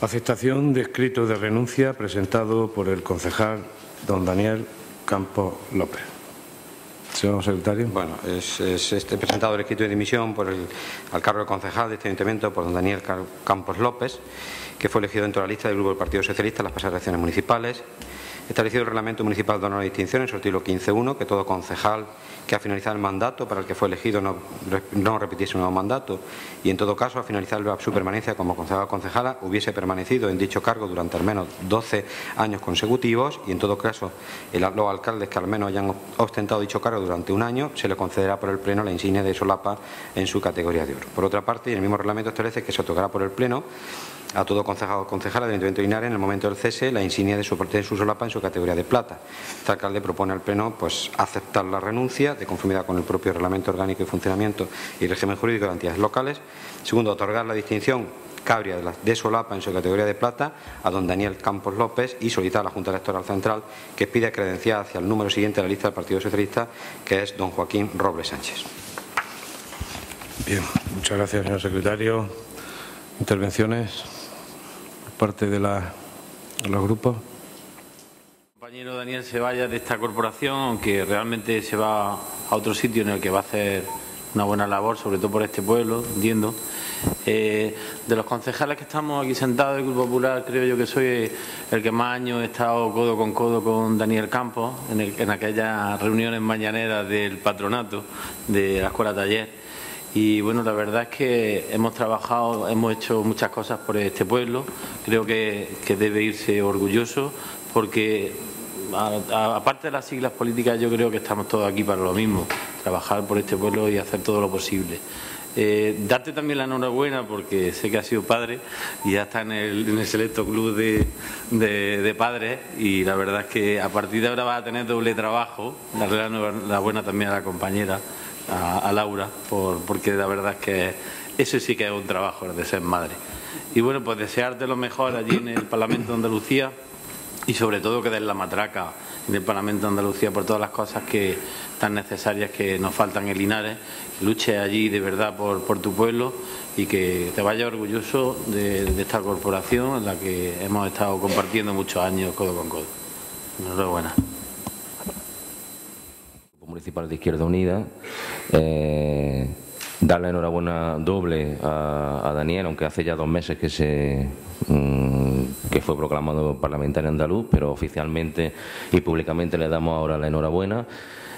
Aceptación de escrito de renuncia presentado por el concejal don Daniel Campos López. Señor secretario. Bueno, es, es este presentado el escrito de dimisión por el, al cargo de concejal de este ayuntamiento por don Daniel Campos López, que fue elegido dentro de la lista del Grupo del Partido Socialista en las pasadas elecciones municipales. Establecido el Reglamento Municipal de Honor y Distinción en su artículo 15.1, que todo concejal que ha finalizado el mandato para el que fue elegido no, no repitiese un nuevo mandato y en todo caso a finalizar su permanencia como concejal o concejala hubiese permanecido en dicho cargo durante al menos 12 años consecutivos y en todo caso los alcaldes que al menos hayan ostentado dicho cargo durante un año se le concederá por el Pleno la insignia de solapa en su categoría de oro. Por otra parte, el mismo reglamento establece que se otorgará por el Pleno a todo concejal o concejala del Ayuntamiento de Linares en el momento del cese la insignia de su, de su solapa en su categoría de plata. Este alcalde propone al Pleno pues, aceptar la renuncia de conformidad con el propio reglamento orgánico y funcionamiento y régimen jurídico de entidades locales. Segundo, otorgar la distinción cabria de, la, de solapa en su categoría de plata a don Daniel Campos López y solicitar a la Junta Electoral Central que pida credencial hacia el número siguiente de la lista del Partido Socialista, que es don Joaquín Robles Sánchez. Bien, muchas gracias, señor secretario. Intervenciones parte de, la, de los grupos compañero Daniel vaya de esta corporación, aunque realmente se va a otro sitio en el que va a hacer una buena labor, sobre todo por este pueblo, entiendo. Eh, de los concejales que estamos aquí sentados del Grupo Popular, creo yo que soy el que más años he estado codo con codo con Daniel Campos en, en aquellas reuniones mañaneras del patronato de la Escuela Taller. Y bueno, la verdad es que hemos trabajado, hemos hecho muchas cosas por este pueblo. Creo que, que debe irse orgulloso porque aparte de las siglas políticas, yo creo que estamos todos aquí para lo mismo, trabajar por este pueblo y hacer todo lo posible. Eh, darte también la enhorabuena porque sé que has sido padre y ya está en el, selecto club de, de, padres y la verdad es que a partir de ahora vas a tener doble trabajo. Darle la enhorabuena también a la compañera, a, Laura, por, porque la verdad es que eso sí que es un trabajo de ser madre. Y bueno, pues desearte lo mejor allí en el Parlamento de Andalucía y sobre todo que des la matraca en el Parlamento de Andalucía por todas las cosas que tan necesarias que nos faltan en Linares, luche allí de verdad por, por tu pueblo y que te vaya orgulloso de, de, esta corporación en la que hemos estado compartiendo muchos años codo con codo. Enhorabuena. Municipal de Izquierda Unida. Eh, dar la enhorabuena doble a, a Daniel, aunque hace ya dos meses que se Mm, que fue proclamado parlamentario andaluz, pero oficialmente y públicamente le damos ahora la enhorabuena.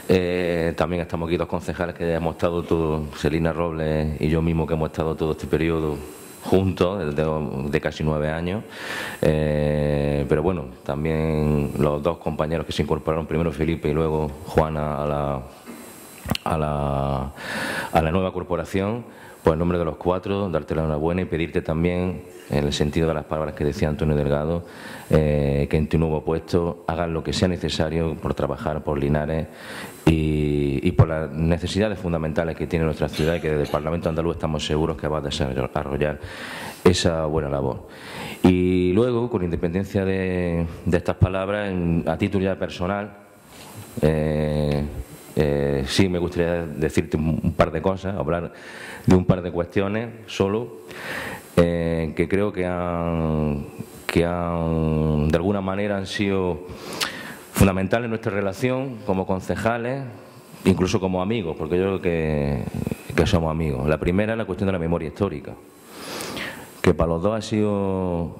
Eh, también estamos aquí dos concejales que hemos estado todos, Selina Robles y yo mismo, que hemos estado todo este periodo juntos, de, de casi nueve años. Eh, pero bueno, también los dos compañeros que se incorporaron, primero Felipe y luego Juana a la, a la, a la nueva corporación. Pues en nombre de los cuatro, darte la enhorabuena y pedirte también, en el sentido de las palabras que decía Antonio Delgado, eh, que en tu nuevo puesto hagas lo que sea necesario por trabajar por Linares y, por las necesidades fundamentales que tiene nuestra ciudad y que desde el Parlamento andaluz estamos seguros que vas a desarrollar esa buena labor. Y luego, con independencia de, de estas palabras, en, a título ya personal, eh, sí me gustaría decirte un, par de cosas, hablar de un par de cuestiones solo, eh, que creo que han, que han, de alguna manera han sido fundamentales en nuestra relación como concejales, incluso como amigos, porque yo creo que, que somos amigos. La primera es la cuestión de la memoria histórica, que para los dos ha sido,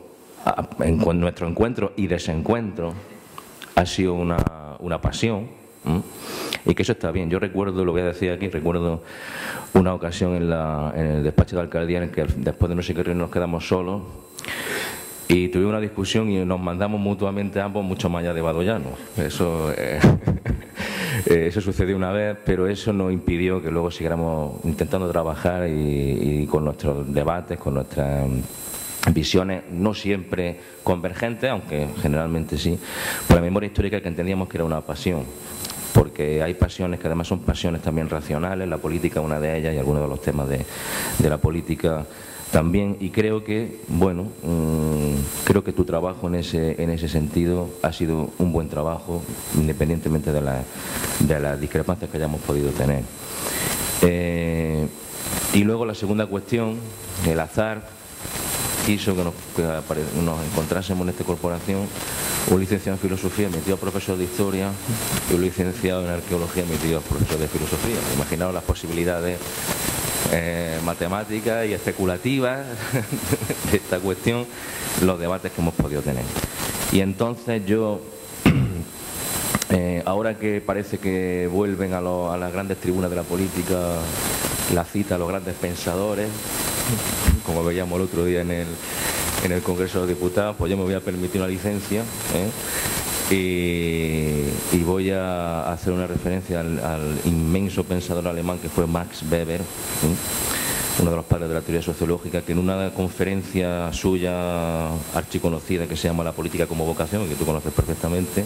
en nuestro encuentro y desencuentro, ha sido una, una pasión. Y que eso está bien. Yo recuerdo, lo voy a decir aquí, recuerdo una ocasión en, la, en el despacho de alcaldía en el que después de no sé qué nos quedamos solos y tuvimos una discusión y nos mandamos mutuamente ambos mucho más allá de Badoyano. Eso, eh, eso sucedió una vez, pero eso no impidió que luego siguiéramos intentando trabajar y, y con nuestros debates, con nuestras visiones no siempre convergentes, aunque generalmente sí, por la memoria histórica que entendíamos que era una pasión porque hay pasiones que además son pasiones también racionales, la política una de ellas y algunos de los temas de, de la política también y creo que bueno mmm, creo que tu trabajo en ese en ese sentido ha sido un buen trabajo independientemente de, la, de las discrepancias que hayamos podido tener. Eh, y luego la segunda cuestión el azar quiso que nos, encontrásemos en esta corporación un licenciado en filosofía metido a profesor de historia y un licenciado en arqueología metido a profesor de filosofía. Imaginaos las posibilidades eh, matemáticas y especulativas de esta cuestión, los debates que hemos podido tener. Y entonces yo, eh, ahora que parece que vuelven a, a las grandes tribunas de la política la cita a los grandes pensadores, como veíamos el otro día en el, en el Congreso de Diputados, pues yo me voy a permitir una licencia ¿eh? y, voy a hacer una referencia al, inmenso pensador alemán que fue Max Weber, uno de los padres de la teoría sociológica, que en una conferencia suya archiconocida que se llama La política como vocación, que tú conoces perfectamente,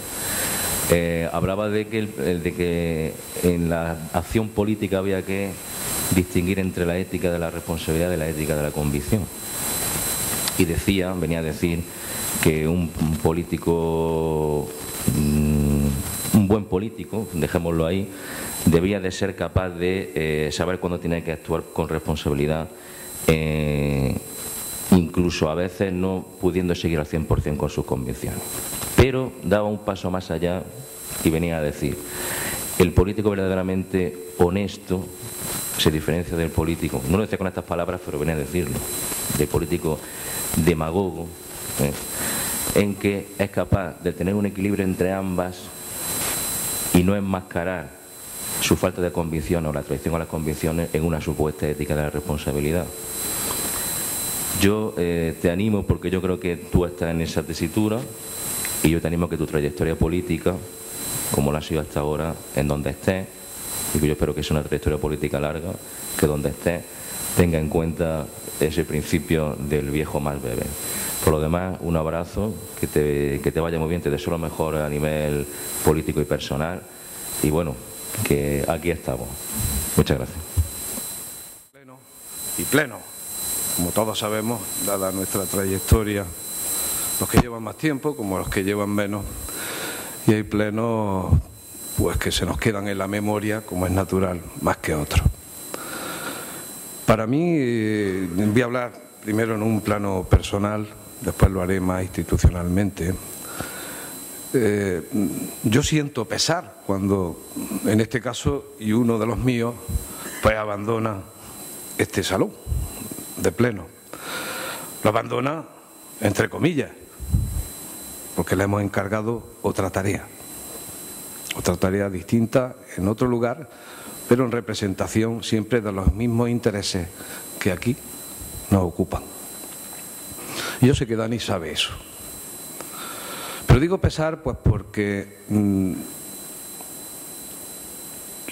eh, hablaba de que, de que en la acción política había que distinguir entre la ética de la responsabilidad y la ética de la convicción. Y decía, venía a decir que un, político, mm, un buen político, dejémoslo ahí, debía de ser capaz de eh, saber cuándo tiene que actuar con responsabilidad, eh, incluso a veces no pudiendo seguir al 100% con sus convicciones. Pero daba un paso más allá y venía a decir, el político verdaderamente honesto se diferencia del político, no lo decía con estas palabras, pero venía a decirlo, del político demagogo, ¿eh? en que es capaz de tener un equilibrio entre ambas y no enmascarar su falta de convicción o la traición a las convicciones en una supuesta ética de la responsabilidad. Yo eh, te animo porque yo creo que tú estás en esa tesitura y yo te animo a que tu trayectoria política, como la ha sido hasta ahora, en donde estés, y que yo espero que sea una trayectoria política larga, que donde estés tenga en cuenta ese principio del viejo más bebé. Por lo demás, un abrazo, que te, que te vaya muy bien, te deseo lo mejor a nivel político y personal y bueno, que aquí estamos. Muchas gracias. Pleno y pleno, como todos sabemos, dada nuestra trayectoria, los que llevan más tiempo como los que llevan menos, y hay plenos pues que se nos quedan en la memoria, como es natural, más que otros. Para mí, eh, voy a hablar primero en un plano personal, después lo haré más institucionalmente. Eh, yo siento pesar cuando, en este caso, y uno de los míos, pues abandona este salón de pleno. Lo abandona, entre comillas, porque le hemos encargado otra tarea otra tarea distinta en otro lugar, pero en representación siempre de los mismos intereses que aquí nos ocupan. Y yo sé que Dani sabe eso. Pero digo pesar pues porque mm,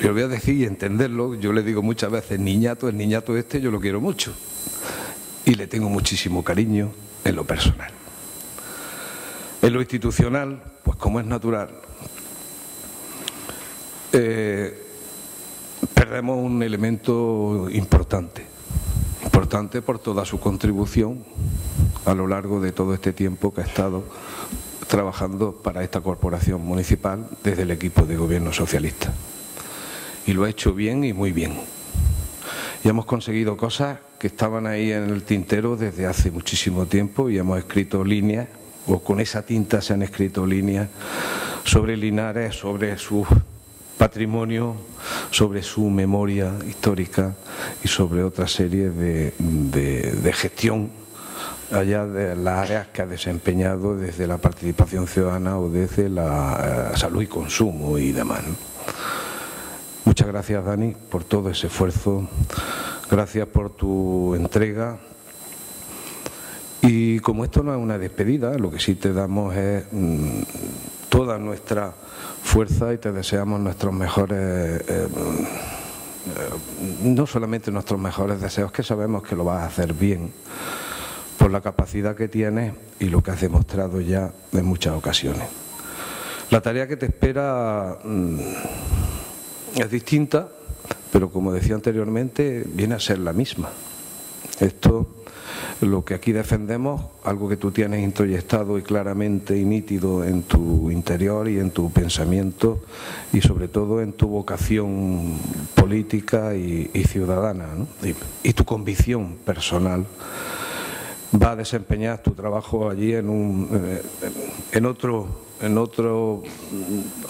le voy a decir y entenderlo, yo le digo muchas veces, niñato, el niñato este yo lo quiero mucho y le tengo muchísimo cariño en lo personal. En lo institucional, pues como es natural, eh, perdemos un elemento importante, importante por toda su contribución a lo largo de todo este tiempo que ha estado trabajando para esta corporación municipal desde el equipo de gobierno socialista. Y lo ha hecho bien y muy bien. Y hemos conseguido cosas que estaban ahí en el tintero desde hace muchísimo tiempo y hemos escrito líneas, o con esa tinta se han escrito líneas sobre Linares, sobre sus patrimonio, sobre su memoria histórica y sobre otra serie de, gestión allá de las áreas que ha desempeñado desde la participación ciudadana o desde la eh, salud y consumo y demás. Muchas gracias, Dani, por todo ese esfuerzo. Gracias por tu entrega. Como esto no es una despedida, lo que sí te damos es mm, toda nuestra fuerza y te deseamos nuestros mejores, eh, eh, no solamente nuestros mejores deseos, que sabemos que lo vas a hacer bien, por la capacidad que tienes y lo que has demostrado ya en muchas ocasiones. La tarea que te espera mm, es distinta, pero como decía anteriormente, viene a ser la misma. Esto lo que aquí defendemos, algo que tú tienes introyectado y claramente y nítido en tu interior y en tu pensamiento y sobre todo en tu vocación política y, ciudadana y, tu convicción personal. Va a desempeñar tu trabajo allí en, un, eh, en, otro, en otro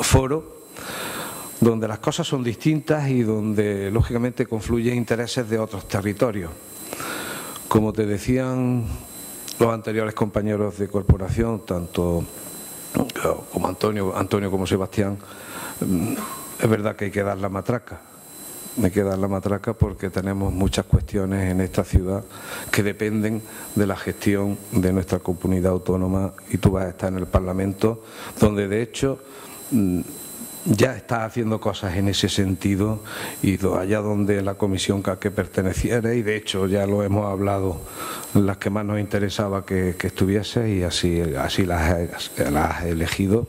foro donde las cosas son distintas y donde lógicamente confluyen intereses de otros territorios. Como te decían los anteriores compañeros de corporación, tanto como Antonio, Antonio como Sebastián, mm, es verdad que hay que dar la matraca. Hay que dar la matraca porque tenemos muchas cuestiones en esta ciudad que dependen de la gestión de nuestra comunidad autónoma y tú vas a estar en el Parlamento, donde de hecho mm, ya está haciendo cosas en ese sentido y allá donde la comisión que, que perteneciera y de hecho ya lo hemos hablado las que más nos interesaba que, estuviese y así, así las, las has elegido.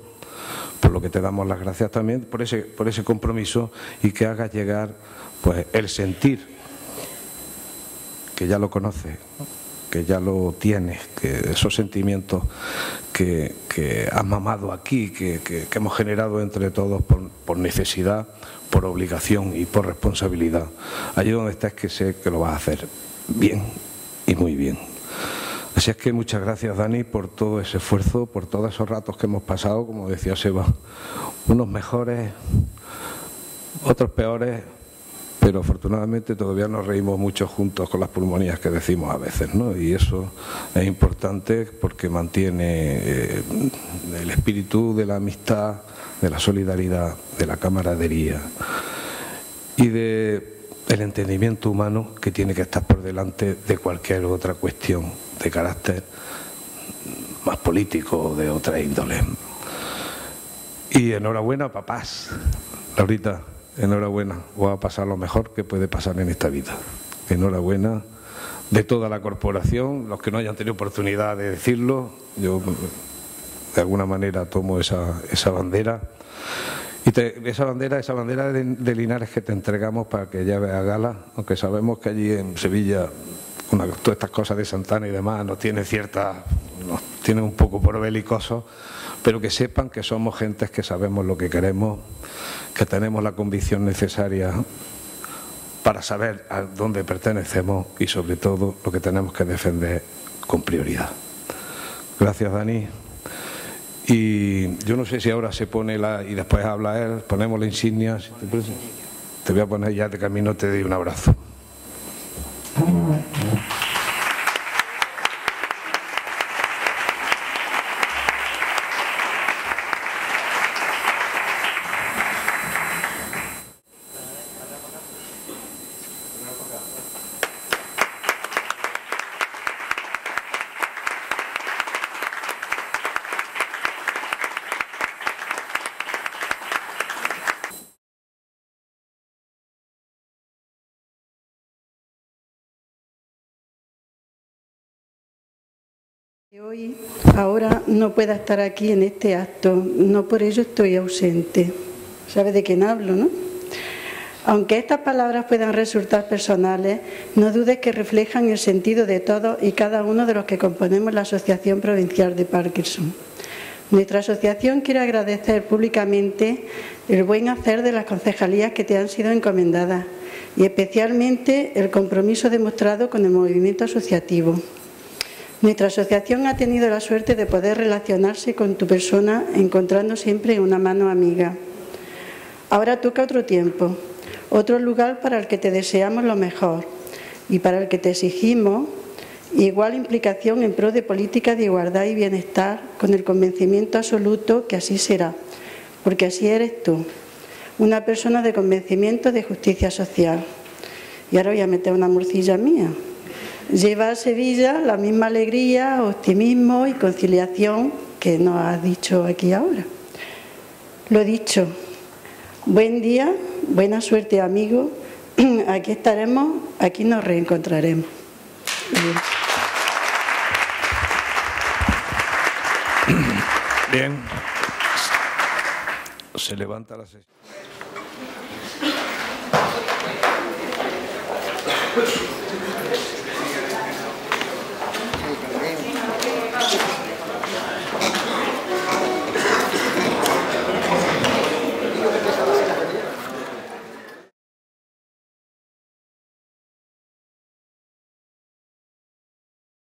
Por lo que te damos las gracias también por ese, por ese compromiso y que hagas llegar pues el sentir que ya lo conoces que ya lo tienes, que esos sentimientos que, has mamado aquí, que, hemos generado entre todos por, necesidad, por obligación y por responsabilidad. Allí donde estás que sé que lo vas a hacer bien y muy bien. Así es que muchas gracias Dani por todo ese esfuerzo, por todos esos ratos que hemos pasado, como decía Seba, unos mejores, otros peores, pero afortunadamente todavía nos reímos mucho juntos con las pulmonías que decimos a veces, ¿no? Y eso es importante porque mantiene eh, el espíritu de la amistad, de la solidaridad, de la camaradería y de el entendimiento humano que tiene que estar por delante de cualquier otra cuestión de carácter más político o de otra índole. Y enhorabuena, papás. Laurita, enhorabuena, o a pasar lo mejor que puede pasar en esta vida. Enhorabuena de toda la corporación, los que no hayan tenido oportunidad de decirlo, yo de alguna manera tomo esa, esa bandera. Y esa bandera, esa bandera de, Linares que te entregamos para que lleve a gala, aunque sabemos que allí en Sevilla, con todas estas cosas de Santana y demás, nos tiene cierta, nos tiene un poco por belicoso, pero que sepan que somos gentes que sabemos lo que queremos, que tenemos la convicción necesaria para saber a dónde pertenecemos y sobre todo lo que tenemos que defender con prioridad. Gracias, Dani. Y yo no sé si ahora se pone la y después habla él, ponemos la insignia. te voy a poner ya de camino, te doy un abrazo. Hoy, ahora no pueda estar aquí en este acto, no por ello estoy ausente. ¿Sabe de quién hablo, no? Aunque estas palabras puedan resultar personales, no dudes que reflejan el sentido de todos y cada uno de los que componemos la Asociación Provincial de Parkinson. Nuestra asociación quiere agradecer públicamente el buen hacer de las concejalías que te han sido encomendadas y especialmente el compromiso demostrado con el movimiento asociativo. Nuestra asociación ha tenido la suerte de poder relacionarse con tu persona encontrando siempre una mano amiga. Ahora toca otro tiempo, otro lugar para el que te deseamos lo mejor y para el que te exigimos igual implicación en pro de políticas de igualdad y bienestar con el convencimiento absoluto que así será, porque así eres tú, una persona de convencimiento de justicia social. Y ahora voy a meter una morcilla mía lleva a Sevilla la misma alegría, optimismo y conciliación que nos ha dicho aquí ahora. Lo dicho, buen día, buena suerte amigo, aquí estaremos, aquí nos reencontraremos. Bien, se levanta la sesión.